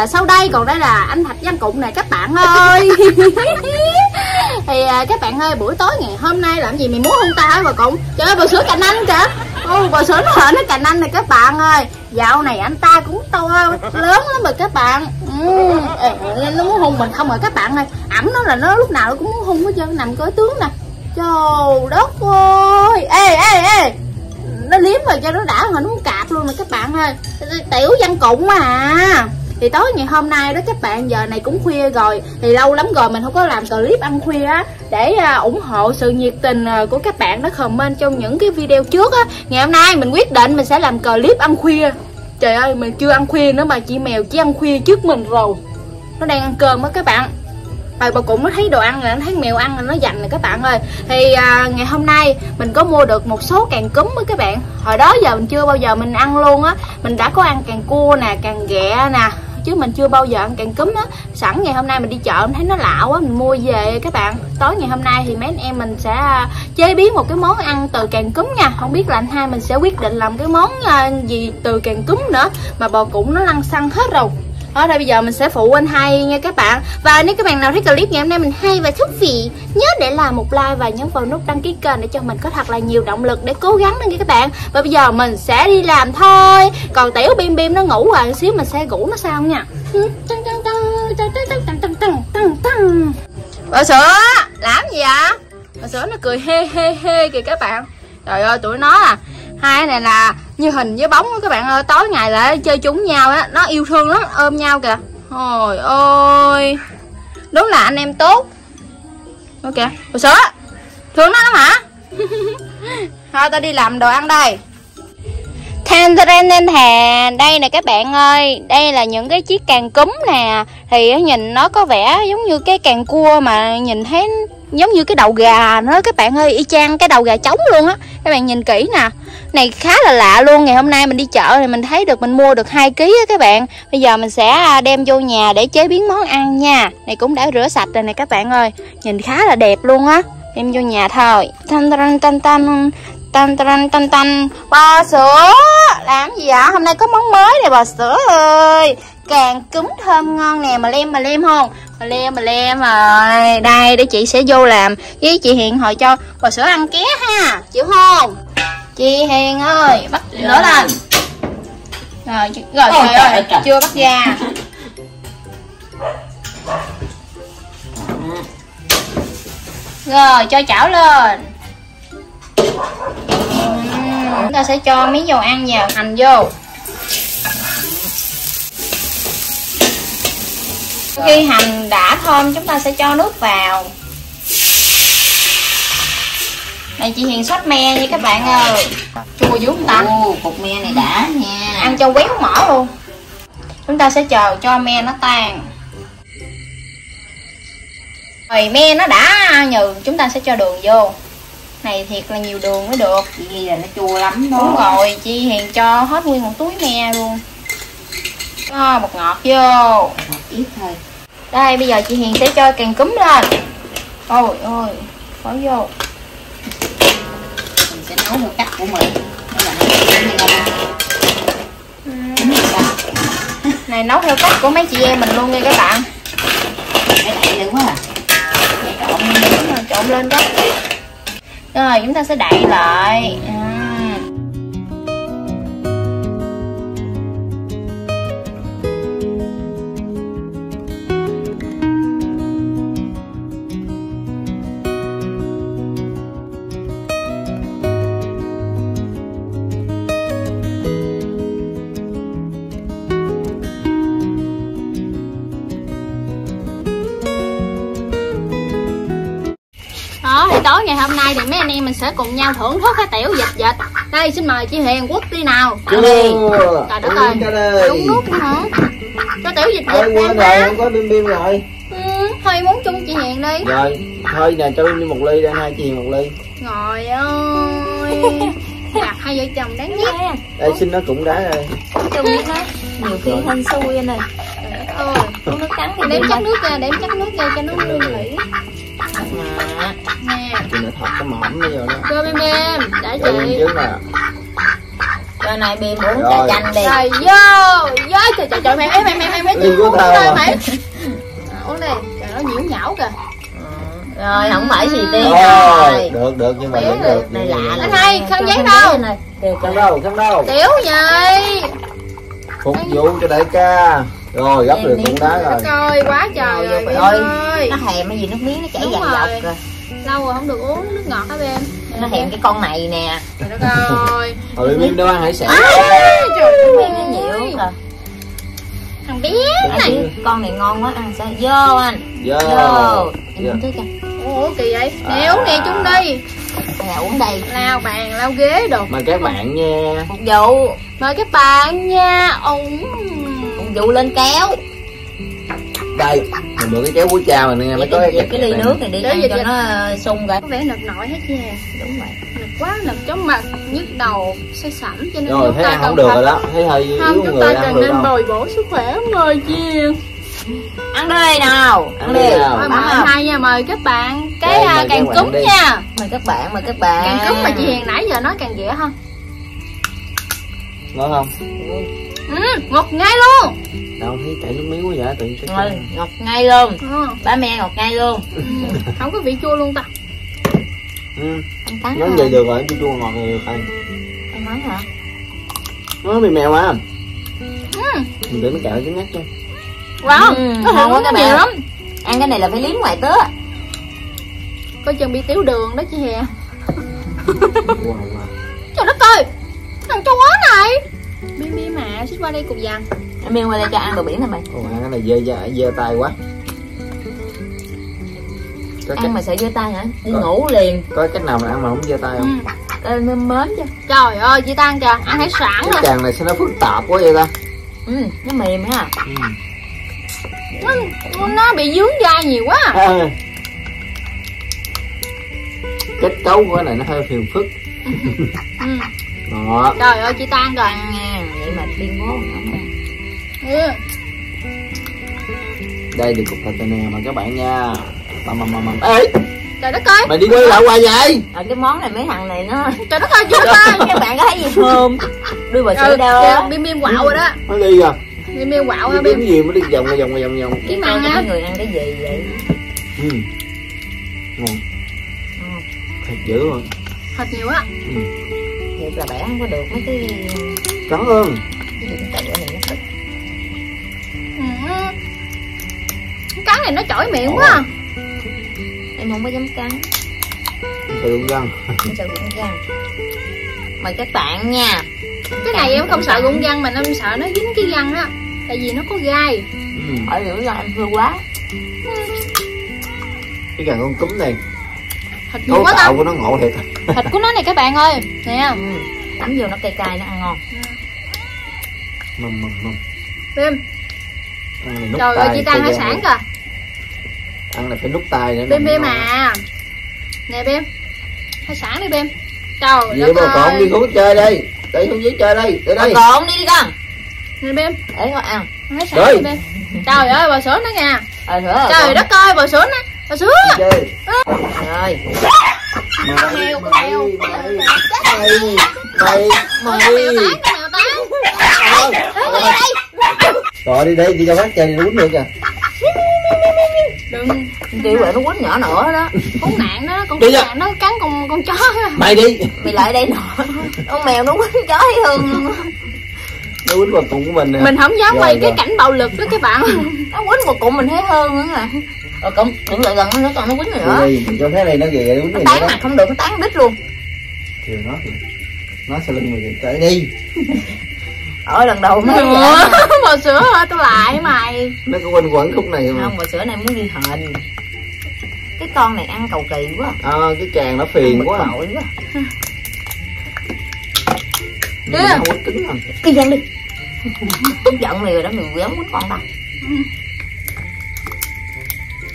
là sau đây còn đây là anh thạch văn cụng này các bạn ơi. Thì à, các bạn ơi buổi tối ngày hôm nay làm gì mày muốn hôn ta? Hả bà cụng trời ơi bò sữa cạnh anh kìa. Ô bò sữa nó hở nó cạnh anh này các bạn ơi. Dạo này anh ta cũng to lớn lắm rồi các bạn. Ừ, nó muốn hôn mình không rồi các bạn ơi. Ẩm nó là nó lúc nào nó cũng muốn hôn hết trơn nằm coi tướng nè. Trời đất ơi. Ê ê ê. Nó liếm rồi cho nó đã mà nó muốn cạp luôn rồi các bạn ơi. Tiểu văn cụng à thì tối ngày hôm nay đó các bạn giờ này cũng khuya rồi. Thì lâu lắm rồi mình không có làm clip ăn khuya á. Để à, ủng hộ sự nhiệt tình à, của các bạn đã comment trong những cái video trước á. Ngày hôm nay mình quyết định mình sẽ làm clip ăn khuya. Trời ơi mình chưa ăn khuya nữa mà chị mèo chỉ ăn khuya trước mình rồi. Nó đang ăn cơm á các bạn. Rồi bà cũng nó thấy đồ ăn là nó thấy mèo ăn là nó dành rồi các bạn ơi. Thì à, ngày hôm nay mình có mua được một số càng cúm á các bạn. Hồi đó giờ mình chưa bao giờ mình ăn luôn á. Mình đã có ăn càng cua nè càng ghẹ nè chứ mình chưa bao giờ ăn càng cúm á. Sẵn ngày hôm nay mình đi chợ, mình thấy nó lạ quá, mình mua về các bạn. Tối ngày hôm nay thì mấy anh em mình sẽ à, chế biến một cái món ăn từ càng cúm nha. Không biết là anh hai mình sẽ quyết định làm cái món à, gì từ càng cúm nữa, mà bò cũng nó lăn xăng hết rồi. Ờ, đó đây bây giờ mình sẽ phụ anh hay nha các bạn. Và nếu các bạn nào thấy clip ngày hôm nay mình hay và thú vị, Nhớ để làm một like và nhấn vào nút đăng ký kênh Để cho mình có thật là nhiều động lực để cố gắng nha các bạn. Và bây giờ mình sẽ đi làm thôi. Còn tiểu bim bim nó ngủ rồi, xíu mình sẽ ngủ nó sao nha. Bà sữa, làm gì vậy? Bà sữa nó cười hê hê hê kìa các bạn. Trời ơi, tụi nó à hai này là như hình với bóng các bạn ơi. Tối ngày lại chơi chúng nhau á. Nó yêu thương lắm, ôm nhau kìa. Trời ơi. Đúng là anh em tốt. Ok. Ủa sữa thương nó lắm hả? Thôi, tao đi làm đồ ăn đây. Than than than thà. Đây nè, các bạn ơi. Đây là những cái chiếc càng cúm nè. Thì nhìn nó có vẻ giống như cái càng cua Mà nhìn thấy giống như cái đầu gà nó các bạn ơi, Y chang cái đầu gà trống luôn á. Các bạn nhìn kỹ nè. Này, khá là lạ luôn, Ngày hôm nay mình đi chợ thì mình thấy được, Mình mua được hai kg á các bạn. Bây giờ mình sẽ à, đem vô nhà để chế biến món ăn nha. Này, cũng đã rửa sạch rồi nè các bạn ơi. Nhìn khá là đẹp luôn á. Đem vô nhà thôi. Tan tan tan tan tan tan tan tan. Bò sữa! Làm gì vậy? Hôm nay có món mới nè, bò sữa ơi. Càng cứng thơm ngon nè, Mà lem mà lem không? Mà lem mà lem rồi. Đây để chị sẽ vô làm. Với chị Hiền hồi cho bò sữa ăn ké ha. Chịu không? Chị Hiền ơi Bắt lửa lên. Rồi rồi Ôi, trời trời trời. Chưa bắt ra Rồi cho chảo lên. Chúng ta sẽ cho miếng dầu ăn vào hành vô Khi hành đã thơm chúng ta sẽ cho nước vào. Này chị Hiền xót me nha các bạn ơi. Chua dữ không ta? Ồ, cục me này đã nha. Ăn cho quéo mỡ luôn. Chúng ta sẽ chờ cho me nó tan. Rồi me nó đã nhừ Chúng ta sẽ cho đường vô. Này thiệt là nhiều đường mới được. Chị là nó chua lắm đó. Đúng rồi, chị Hiền cho hết nguyên một túi me luôn Cho bột ngọt vô. Một ít thôi. Đây, bây giờ chị Hiền sẽ cho càng cúm lên. Ôi ôi, bỏ vô. Mình sẽ nấu theo cách của mình. Đó là rồi sao Này nấu theo cách của mấy chị em mình luôn nha các bạn. Cái đậy lên quá à. Trộn, đúng rồi, trộn lên đó. Rồi, chúng ta sẽ đậy lại. À. ngày hôm nay thì mấy anh em mình sẽ cùng nhau thưởng thức cái tiểu dịch dịch. Đây xin mời chị Hiền quất đi nào. Chưa. trời đất ơi đúng nữa hả? Cho tiểu dịch dịch quên em rồi, không có bim bim rồi. Ừ, thôi muốn chung chị Hiền đi. Rồi, thôi nè cho bim bim một ly đây, hai chị một ly. Ngồi ơi. Đặt hai vợ chồng đáng ghét. Đây xin nó cũng đá đây. Chung đi thôi nhiều khi hên xui anh ơi. Thôi uống nước trắng thì đi chắc nước ra đếm chắc nước ra cho nó nguyên lỉ Chị nó thật cái mỏm bây giờ đó cho em em để chị trước nè rồi này bìm uống Rồi. trà chanh đi rồi vô vô trời trời trời em em em em em của tao đây à. mày uống đi trời nó nhiễu nhão kìa rồi không phải gì tiên rồi được được nhưng mà vẫn rồi. được này lạ Anh lắm hai, khăn giấy Khăn đâu? này. Kìa. đâu không đâu tiểu vậy phục vụ cho đại ca rồi gấp được cũng đá rồi ơi quá trời Rồi, ơi. nó thèm cái gì nước miếng nó chảy rồi. dọc rồi lâu rồi không được uống nước ngọt hả bên? Nó thèm cái con này nè. Trời đất ơi. Hồi bim đâu ăn hải sản. Trời miếng nó ơi nhiều rồi thằng bé này. biết con này ngon quá ăn sao vô anh. Vô. Vô. Em cho ủa kỳ vậy? À. nè uống nè chung đi. Nè uống đây? Lao bàn lao ghế đồ. Mà các bạn nha. Phục vụ. Mời các bạn nha. Ống phục vụ lên kéo đây mình được cái kéo của cha mình nghe mới có cái, cái cái ly nước này. đi Để ăn cho nó ờ, sung rồi. có vẻ nực nổi hết nha đúng vậy nực quá nực chóng mặt nhức đầu say sẩm cho nên rồi chúng thấy ta ăn cần không được rồi đó thấy hơi yếu không chúng người ta cần nên bồi bổ sức khỏe mời chiên. Ăn đi nào ăn đi mời không? hai nha mời các bạn. Cái Đây, à, càng bạn đi. nha. Mời các bạn mời các bạn. Càng cúng mà chị Hiền nãy giờ nói càng dễ hơn. Ngon không ừ, ngọt ngay luôn. Đâu thấy chảy nước miếng quá vậy tự nhiên cái Rồi, ngọt ngay luôn. Ừ, ba mẹ ngọt ngay luôn. Không có vị chua luôn ta. Ừ. anh cắn nó hả? vậy được rồi chua chua ngọt rồi được ăn anh nói hả? Nó bị mèo à. Ừ, mình để nó cạo cái ngắt cho wow Ừ, nó ngon quá nhiều bạn. lắm. Ăn cái này là phải liếm ngoài tứa coi chừng bị tiểu đường đó chị Hiền wow, wow. trời đất ơi thằng chó này miếng miếng mà xích qua đây cục vàng miếng qua đây cho ăn đồ biển này mày. Ồ cái này dơ dơ, dơ tay quá. Có ăn cái... mà sợ dơ tay hả? Đi có... ngủ liền. có cách nào mà ăn mà không dơ tay không? Ừ. Ờ, Ê, mến chứ. Trời ơi chị ta ăn kìa. Ăn hải sản cái càng này sao nó phức tạp quá vậy ta. Ừ nó mềm ha. Ừ. nó, nó bị dướng dai nhiều quá. À. kết cấu của cái này nó hơi phiền phức. Ừ. Đó. trời ơi chị tan ăn rồi 31 nữa ừ. đây được cục container mà các bạn nha. Mầm mầm mầm mầm ê! Trời đất ơi. Mày đi quay lại hoài vậy? Ở cái món này mấy thằng này nó trời đất ơi chưa ta. các bạn có thấy gì không đuôi bò sữa ừ, đâu? á bim bim quạo rồi đó. Nó đi rồi bim bim quạo hả bim? gì mới đi vòng vòng vòng vòng cái măng á. người ăn cái gì vậy? Ừ. Ngon. Ừ. Thịt dữ rồi thịt nhiều á. Ừ. vậy là bẻ không có được mấy cái cắn ơn. Này nó ừ. cái này nó chổi miệng quá à. em không có dám cắn. Từ răng. Em sợ cũng gan mời các bạn nha. Cái này em không sợ rụng răng mà em sợ nó dính cái răng á. Tại vì nó có gai. Ừ. hỏi hiểu là em thương quá. Cái càng con cúm này. Thịt cấu quá ta. tạo của nó ngộ thiệt. Thịt của nó này các bạn ơi. Nè. Ừ. đánh vô nó cay cay nó ăn ngon mầm mầm mầm bim ăn này nút trời ơi chị tay hải sản kìa. Ăn này phải nút tay nữa bim nè. bim à. Nè bim hải sản đi bim trời Gì đất bà con ơi đi xuống chơi đây. Đây xuống dưới chơi đây Đây đây. còn đi đi con. Nè bim để con ăn. Hải sản Rồi. đi bim trời ơi bò sữa nó nha. Thửa trời đất ơi bò sữa nó bò sữa Đi rồi. Con mèo con mèo. Mày Mày Mày. Mày Rồi đi đây đi cho bác chơi đi đúng được kìa. Đừng. Kêu vậy nó quýnh nhỏ nữa đó. Con nạn đó con Đi nạn nó cắn con con chó Mày đi. Mày lại đây nọ con mèo nó quýnh chó thấy thương. Luôn Nó quýnh vào cùng của mình nè. Mình không dám quay cái cảnh bạo lực đó các bạn. Nó quýnh một cụm mình thấy hơn nữa à rồi con đừng lại gần nó còn nó quýnh nữa. Đi đi cho thấy này nó ghề nó quýnh nó tán mặt không được nó tán đít luôn. Kìa nó kìa. Nó sau lưng mày kìa Chạy đi ở lần đầu mới Ủa, vậy. Bò sữa ơi tôi lại mày? Nó có quanh quẩn khúc này mà. Không bò sữa này muốn ghi hình. Cái con này ăn cầu kỳ quá. Ờ cái càng nó phiền quá. bội quá. Nó không có cứng à. Đi dân đi. Tức giận mày rồi đó mày dám quýnh con tao.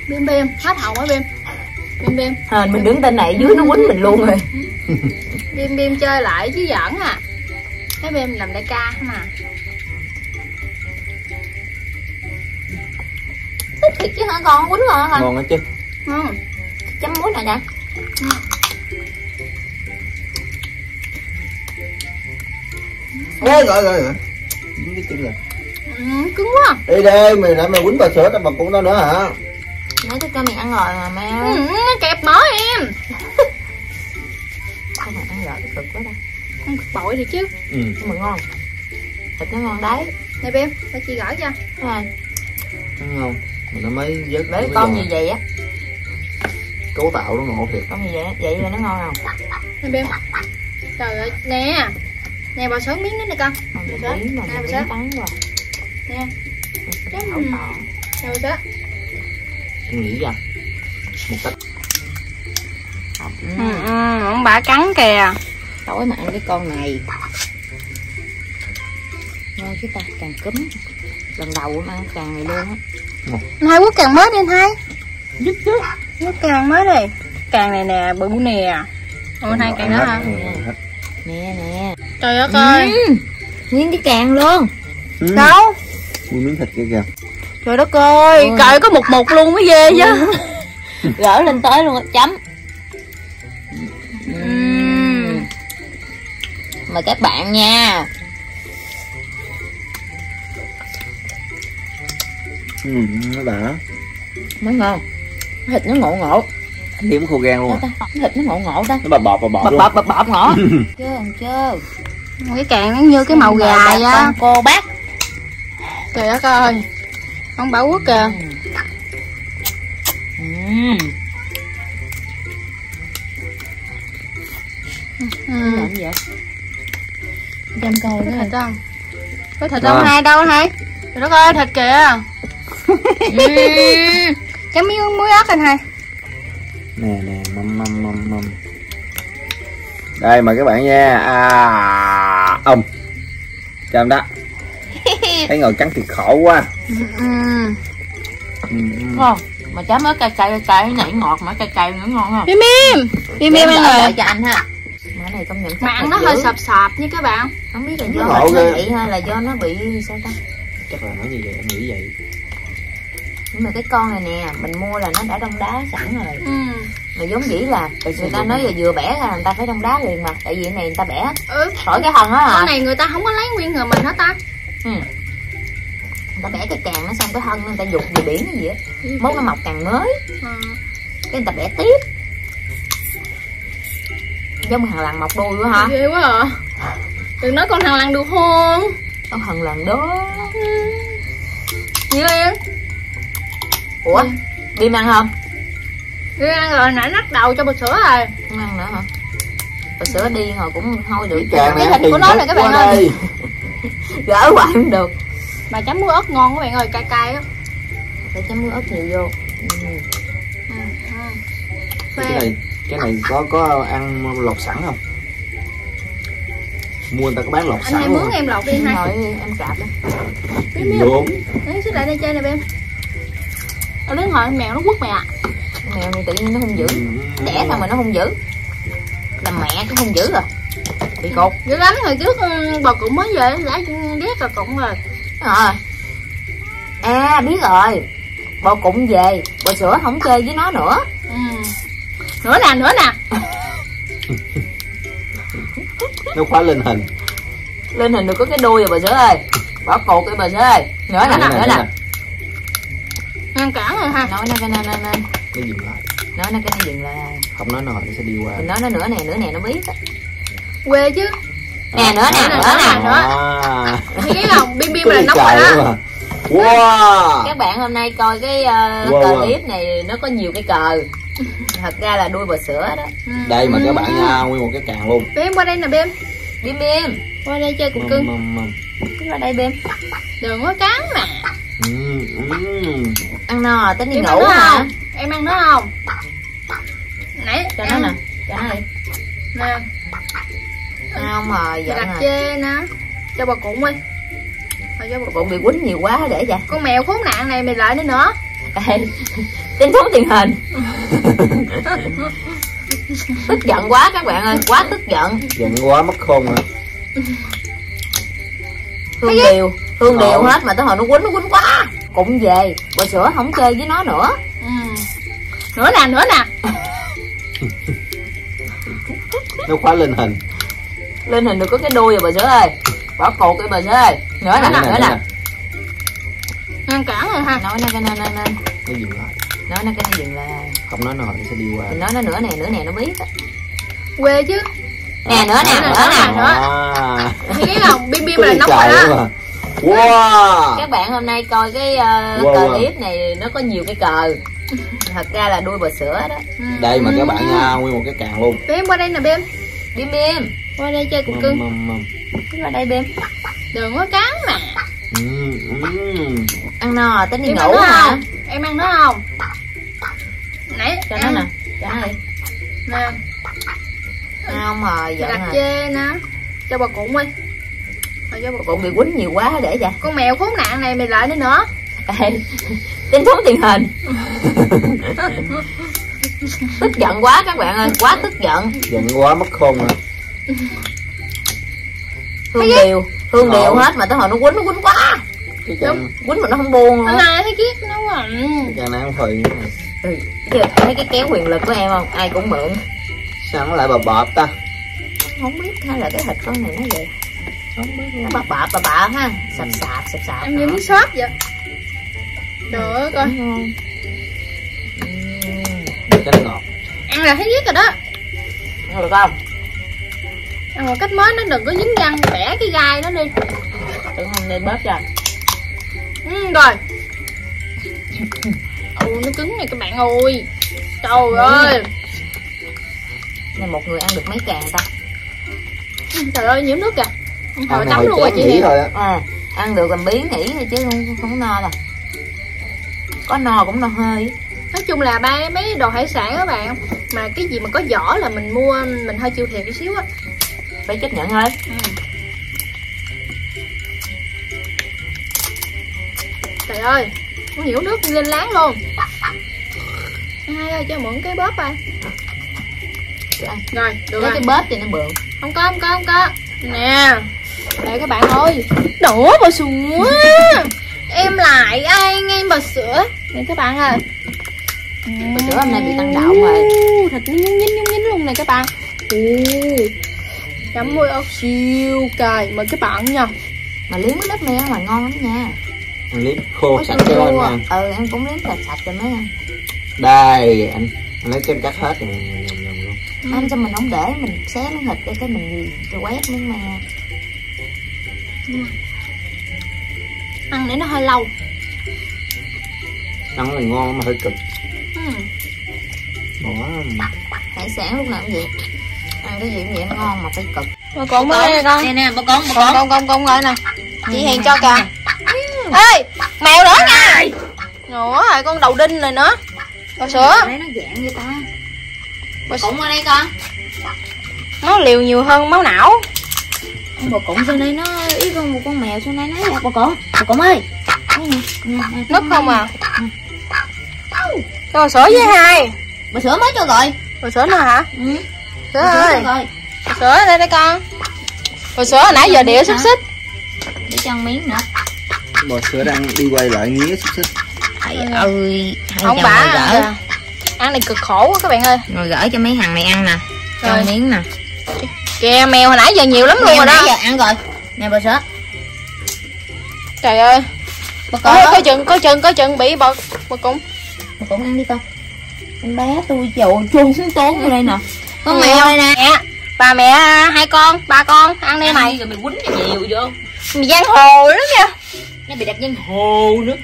Bim bim hết hồn á bim? Bim bim. Hên mình đứng tên này dưới nó quýnh mình luôn rồi. Bim bim chơi lại chứ giỡn à thấy bim làm đại ca hả mà? Thích thiệt chứ hả? Con quýnh con hả? Ngon đó chứ. Ừ. chấm muối này nè Ê, rồi rồi rồi Dính cái chân rồi ừ, cứng quá. Đi đi mày lại mày quýnh bà sữa tao mà cũng đó nữa hả? Nói tôi cho mày ăn rồi mà mẹ. Ừ, kẹp mỡ em. Sao mày ăn rồi cực quá đây Ăn bội thì chứ. Ừ. Nhưng mà ngon. Thịt nó ngon đấy. Nè bem để chị gửi cho. Đúng không mình nó mới vớt Lấy mới con như vậy á? Cấu tạo nó ngộ thiệt. Con như vậy? Vậy là nó ngon không? nè bem trời ơi nè. Nè bò sớm miếng nữa nè con. Mà Nè, trắng quá. Nè. Chấm. hậu còn nè bò sớm. Nghĩ ra. Một cách. Ừ ừ ông bà cắn kìa Tối mà ăn cái con này. Ngon chứ ta càng cúm Lần đầu mà ăn càng này luôn á. Hai quốc càng mới đi anh hai. Giúp chứ quốc càng mới đi. Càng này nè bự nè. Ôi hai càng đó hả? Nè nè. Trời đất ơi ừ. Nguyên cái càng luôn. Ừ. đâu? Nguyên miếng thịt kia kìa. Trời đất ơi Ôi. trời có một một luôn mới ghê chứ. Gỡ lên tới luôn á Chấm Mời các bạn nha. Ừ nó đã. Mới ngon. Thịt nó ngộ ngộ. Liếm khô gan luôn Đó à? ta? Thịt nó ngộ ngộ ta. Nó bọt bọt bọt bọt Bập luôn. bập ngỏ Chơ chơ cái càng nó như cái màu gà vậy á. cô bác. Trời đất ơi. Ông bảo quốc kìa. Ừ. Làm gì vậy Đem coi có đó thịt không? Có thịt không hai? Đâu hai trời đất ơi thịt kìa. Chấm miếng muối ớt anh hai. Nè nè mâm mâm mâm mâm. Đây mời các bạn nha. À ông. Chăm đó. Thấy ngồi cắn thiệt khổ quá. Ừ. ừ. ừ. Ngon Mà chấm ớt cay cay cay nảy ngọt mà cay cay nữa ngon không? Bim bim bim Để ăn đợi rồi cho anh ha này công nhận mà ăn nó hơi sập sập nha các bạn. Không biết là Nó do nó vậy hay là do nó bị sao ta? Chắc là nói như vậy? Em nghĩ vậy. Nhưng mà cái con này nè Mình mua là nó đã đông đá sẵn rồi. Ừ. Mà giống dĩ là Người ta nói là vừa bẻ ra là người ta phải đông đá liền mà. Tại vì cái này người ta bẻ ừ. khỏi cái thân á con hả này người ta không có lấy nguyên người mình hết ta? Ừ. Người ta bẻ cái càng nó xong cái thân người ta dục về biển cái gì á. Mốt nó mọc càng mới. Ờ. Cái người ta bẻ tiếp Giống thằng lằn mọc đuôi quá hả? Ghê quá à. Đừng nói con thằng lằn được hôn Con thằng lằn đó. Như em Ủa Bim ăn không? Đi ăn rồi nãy nắc đầu cho bột sữa rồi. Không ăn nữa hả? Bà sữa đi rồi cũng thôi được. Cái càng cái thịt của nó này các bạn ơi. Gỡ hoài không được. Mà chấm muối ớt ngon các bạn ơi cay cay á. Phải chấm muối ớt nhiều vô. Ừ. ừ. ừ. cái phê này cái này có có ăn lột sẵn không? Mua người ta có bán lột anh sẵn hai luôn mướn em lột đi Rồi hai. em cạp bím đúng. Đấy xích lại đây chơi nè bem ở đứng ngồi mèo nó quất mày à. Mèo này tự nhiên nó hung dữ. Ừ. Đẻ sao mà nó hung dữ? Làm mẹ cũng hung dữ rồi. Bị cột. Dữ lắm hồi trước ừ, bà cũng mới về đã ghét rồi cũng rồi. Rồi. À biết rồi. Bò cụng về. Bò sữa không chơi với nó nữa. Nữa nè nữa nè. Nó khóa lên hình. Lên hình được có cái đuôi rồi bà sữa ơi. Bỏ cột đi bà sữa ơi. Nữa nè nữa nè ngăn cản rồi ha Nói nó cái nó nó nó nó dừng lại? Nói nó cái nó dừng lại. Không nói nồi nó sẽ đi qua. Mình nói nó nữa nè nữa nè nó biết á. quê chứ. Nè nữa nè Nè, nữa nữa nè nè. à. Biết không bim bim là đi nóng rồi đó. à. wow. Các bạn hôm nay coi cái uh, Wow, wow. clip này nó có nhiều cái cờ Thật ra là đuôi bò sữa đó. Ừ. đây mà các bạn nha nguyên một cái càng luôn. Bim qua đây nè bim Bim bim qua đây chơi cùng mâm cưng. Cứ ra đây bim đừng có cắn mà ừ, ừ. Ăn no rồi tính đi ngủ hả? em ăn nữa không? Nãy Cho nó nè. Cho nó đi. Nè. Ăn không rồi Thì giận đặt rồi chê nè. Cho bà cụng đi. Cho bà Bụng bị quýnh nhiều quá để vậy. Con mèo khốn nạn này mày lại nữa nữa Tính thú tiền hình. Tức giận quá các bạn ơi Quá tức giận. Giận quá mất khôn rồi. Hương điều Hương điều Ồ. hết mà tới hồi nó quýnh nó quýnh quá. Cũng về Bò sữa không chơi với nó nữa. Ừ. nữa nè nữa nè. Nó khóa lên hình. Lên hình được có cái đuôi rồi bò sữa ơi. Bỏ cột đi bò sữa ơi. Nữa nè nữa nè ngăn cản rồi ha nói nó cái nó nó nó. Nó dừng lại nói nó cái nó dừng lại. Không nói nồi nó sẽ đi qua. Mình nói nó nữa nè nữa nè nó biết á. Quê chứ. Nè nữa nè Nữa nè. nữa. à. thấy không bim bim là nóng rồi đó wow. Các bạn hôm nay coi cái uh, Wow, cờ wow. clip này nó có nhiều cái cờ. Thật ra là đuôi bò sữa đó. Ừ. đây mà các bạn nha nguyên một cái càng luôn. Bim qua đây nè bim. Bim bim. Qua đây chơi cùng cưng. vào đây bim. Đừng có cắn mà Ừm, ừm. ăn no rồi tính đi em ăn ngủ nó hả? không? Em ăn nó không? Nãy cho nó ăn. nè cho nó đi nè. Không rồi giận rồi chê nè. Cho bà cụng đi. Rồi cho bà cũng bị quýnh nhiều quá để vậy. Con mèo khốn nạn này mày lại đi nữa. Ê, tính toán tiền hình. Tức giận quá các bạn ơi quá tức giận. Giận quá mất khôn rồi. Hương điều hương điều Ồ. hết mà tới hồi nó quýnh nó quýnh quá. Cái quýnh mà nó không buông luôn hôm á nay thấy kiết nó quá. Ừ. cái càng này không phì ừ. Kìa, thấy cái kéo quyền lực của em không? Ai cũng mượn. Sao nó lại bập bập ta? Không biết hay là cái thịt con này nó vậy? Không biết. Nó bập bập bập bập ha. Sạp sạp sạp sạp. Em như muốn sót vậy. Trời ơi coi ngon cái nó ngọt. Ăn là thấy ghét rồi đó. Ăn được không ăn một cách mới nó đừng có dính răng bẻ cái gai nó đi. Tưởng không nên bớt ra ừ, rồi. Ôi nó cứng này các bạn ơi. Trời ơi. Nên một người ăn được mấy càng ta? Ừ, trời ơi nhiễm nước kìa. Hồi ăn này tắm luôn rồi chị thôi á. À, ăn được làm biến nghỉ thôi chứ không không no đâu có no cũng no hơi. Nói chung là ba mấy đồ hải sản các bạn mà cái gì mà có vỏ là mình mua mình hơi chịu thiệt chút xíu á phải chấp nhận thôi. Trời ơi nó nhiễu nước lên láng luôn. Hai ơi cho mượn cái bóp à Để ăn. rồi được lấy rồi. cái bớt thì nó bự. Không có không có không có. Nè đây các bạn ơi. Đổ bò sữa em lại anh em bò sữa? Đây các bạn ơi. Bò sữa hôm nay bị tăng động rồi. Thịt nó nhúng nhính nhúng nhính luôn nè các bạn chấm môi ốc siêu cay. Mời các bạn nha. Mà liếm cái lớp me mà ngon lắm nha. Ăn liếm khô Có sạch cho anh ăn ừ em cũng liếm sạch sạch rồi mấy ăn đây anh anh lấy kem cắt hết rồi. Nhầm, nhầm, nhầm luôn anh sao mình không để mình xé miếng thịt để cái mình quét miếng me. Ăn để nó hơi lâu. Ăn là ngon mà hơi cực. Ừ. bỏ. Hải sản lúc nào cũng vậy ăn cái gì cũng vậy nó ngon mà phải cực. Mà còn mới đây con. Nè nè bố con bố con. con con con gọi nè. Chị hiền cho kìa. Ê mèo nữa nha. Nữa rồi con đầu đinh này nữa. Bò sữa. Lấy nó dạng như ta. Bò sữa cũng ở đây con. Máu liều nhiều hơn máu não. Bồ cụng sau đây nó ý con một con mèo sau đây nó. Là bồ cụng bồ cụng ơi nứt không à? Cho bò sữa với hai? Bò sữa mới cho gọi bò sữa nữa hả? Ừ. sữa ơi. sữa đây đây con. Bò sữa hồi nãy giờ đĩa xúc xích. Để cho ăn miếng nữa. Bò sữa đang đi quay lại nghía xúc xích. Thầy ơi hai không bả gỡ ăn này cực khổ quá các bạn ơi. Ngồi gỡ cho mấy thằng này ăn nè. Cho Rồi. miếng nè. Kìa mèo hồi nãy giờ nhiều lắm luôn rồi đó. Giờ ăn rồi. Nè bò sữa. Trời ơi. Bò Ôi, cụng coi chừng coi chừng coi chừng. Bị bò bò cũng bò cụng ăn đi con. Con bé tôi chầu chôn xuống tốn vô đây nè con mèo đây nè. Mẹ bà mẹ hai con ba con ăn đi mày. rồi mày quýnh cho nhiều vô. Mày giang hồ lắm nha nó bị đặt dân hồ nữa.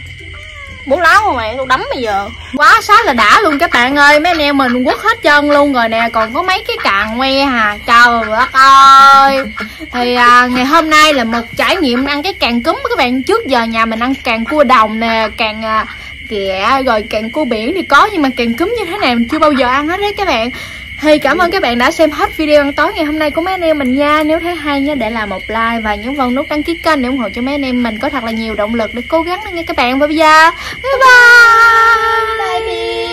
Bố láo mà mày tôi đấm bây giờ. Quá sát là đã luôn các bạn ơi. Mấy anh em mình quất hết chân luôn rồi nè. Còn có mấy cái càng que hà. Trời đất ơi. Thì à, ngày hôm nay là một trải nghiệm ăn cái càng cúm các bạn. Trước giờ nhà mình ăn càng cua đồng nè càng à, ghẹ rồi càng cua biển thì có. Nhưng mà càng cúm như thế này mình chưa bao giờ ăn hết đấy các bạn thì cảm ơn các bạn đã xem hết video ăn tối ngày hôm nay của mấy anh em mình nha. Nếu thấy hay nhớ để lại một like và nhấn vào nút đăng ký kênh để ủng hộ cho mấy anh em mình. Có thật là nhiều động lực để cố gắng nữa nha các bạn. Và bây giờ bye bye, bye, bye.